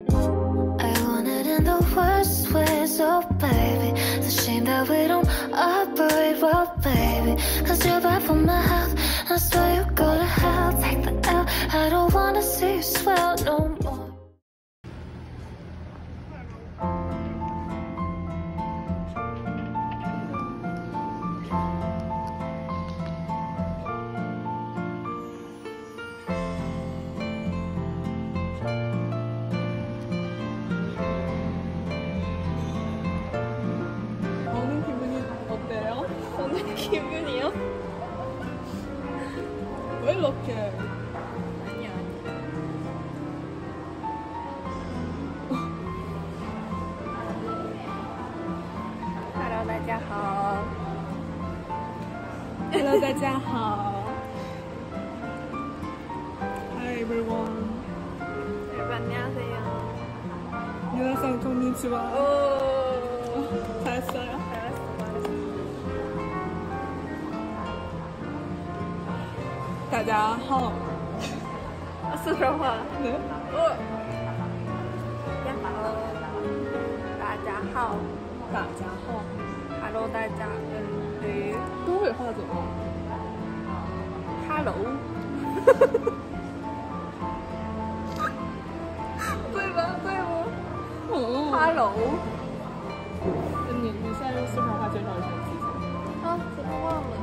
I want it in the worst ways, oh baby. It's a shame that we don't operate well, baby. Cause you're bad for my health. I swear you go to hell. Take the L. I don't wanna see you swell no more. 이렇게? 아니야. Hello，大家好。 Hello，大家好。Hi everyone。 여러분 안녕하세요. 皆さんこんにちは。 오. 잘했어요. 大家好。四川话。我、嗯。你、哦、好。大家好。大家好。Hello，大家。嗯，东北话怎么？Hello。对吧？对吗？嗯。Hello。你你现在用四川话介绍一下自己。啊，怎么忘了？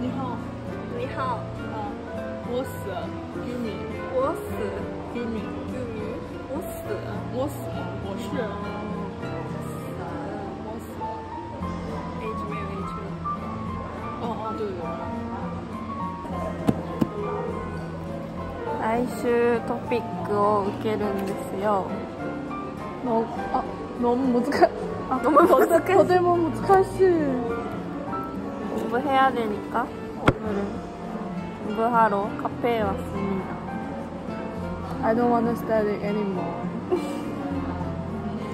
你好。你好。啊，uh,。我死。Gumi。Gumi。我死。我死。我是。我死了。H 没有 H。哦哦，对对对。来週トピックを受けるんですよ。のあ、の難しい。あ、とても難しい。オブヘアデニか？オブル。Buharo, kape wa I don't want to study anymore.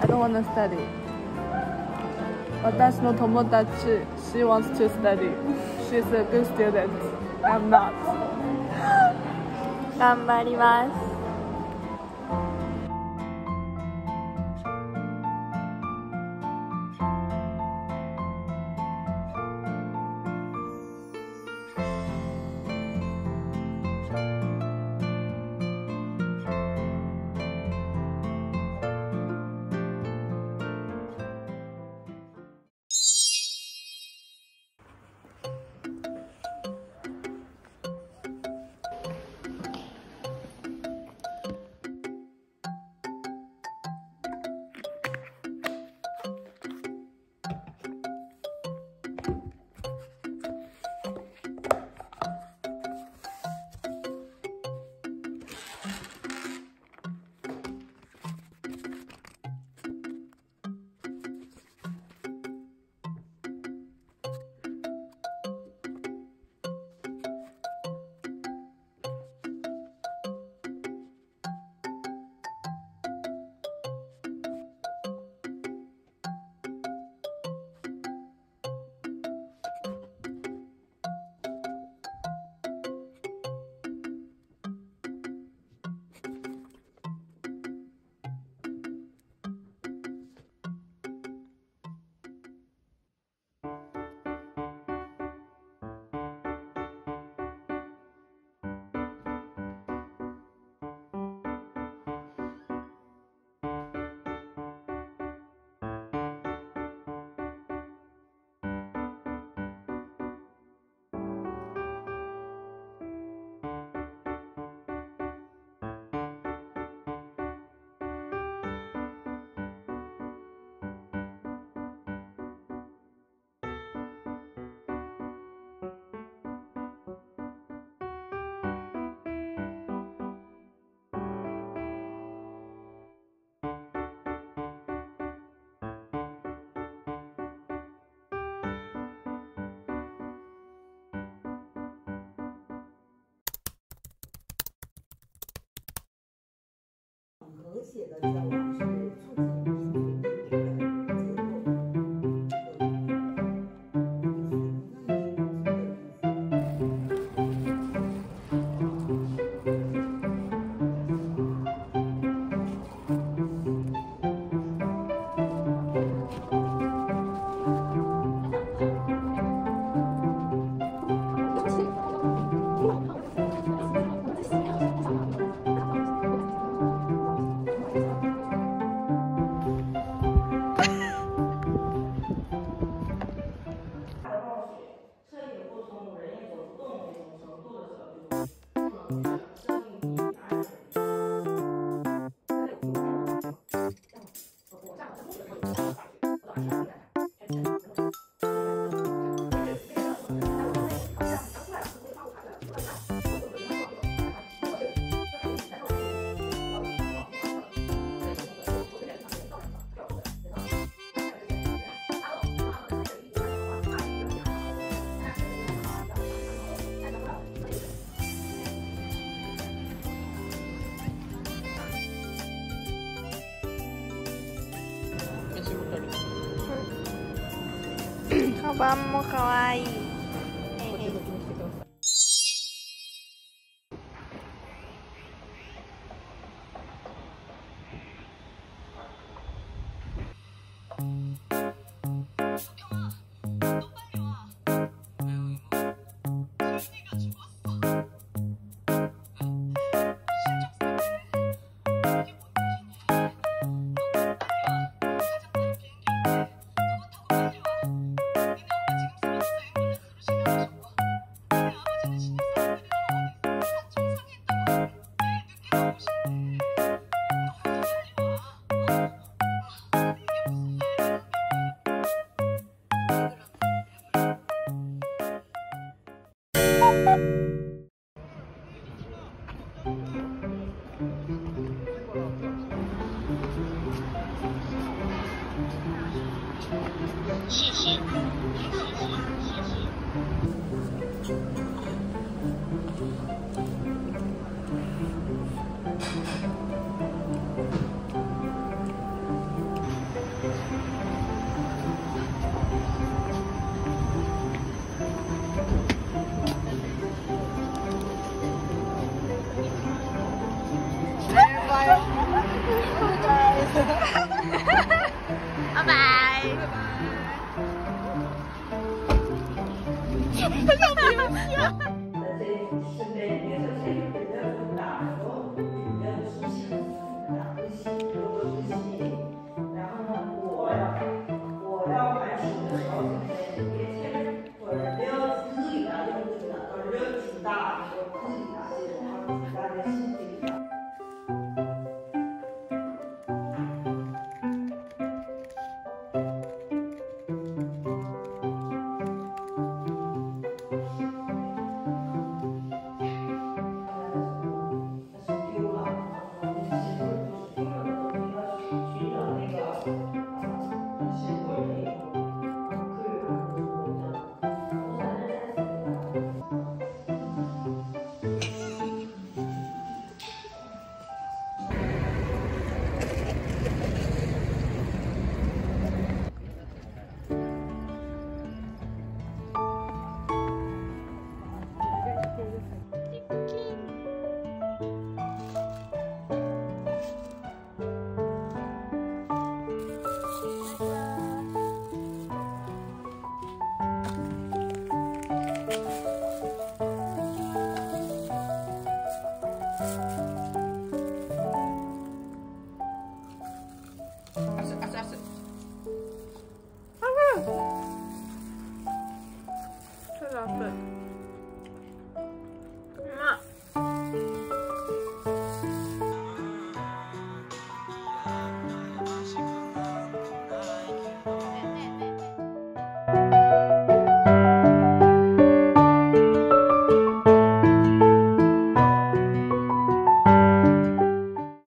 I don't want to study. 私の友達 she wants to study. She's a good student. I'm not. 頑張ります。和谐的交往の番もかわいい。谢谢，要不要命？